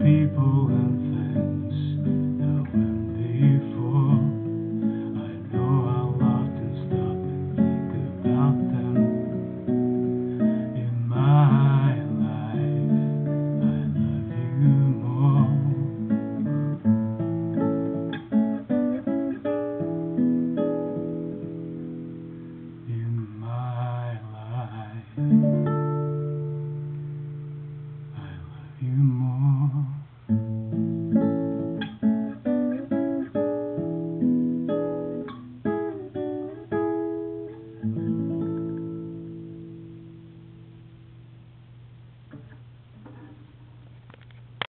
people